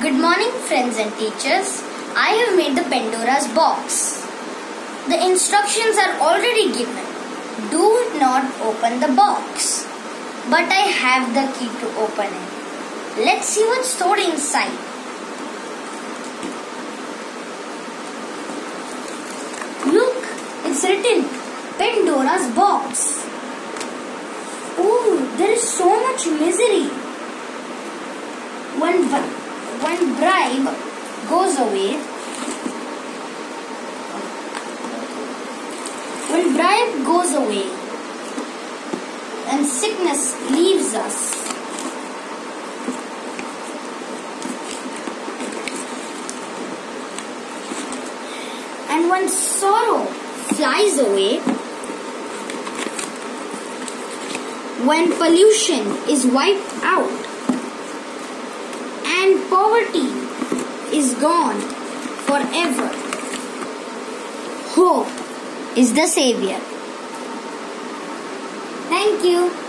Good morning, friends and teachers. I have made the Pandora's box. The instructions are already given. Do not open the box. But I have the key to open it. Let's see what's stored inside. Look, it's written Pandora's box. Oh, there is so much misery. When, when bribe goes away, when bribe goes away. And sickness leaves us, and when sorrow flies away, when pollution is wiped out, poverty is gone forever. Hope is the savior. Thank you.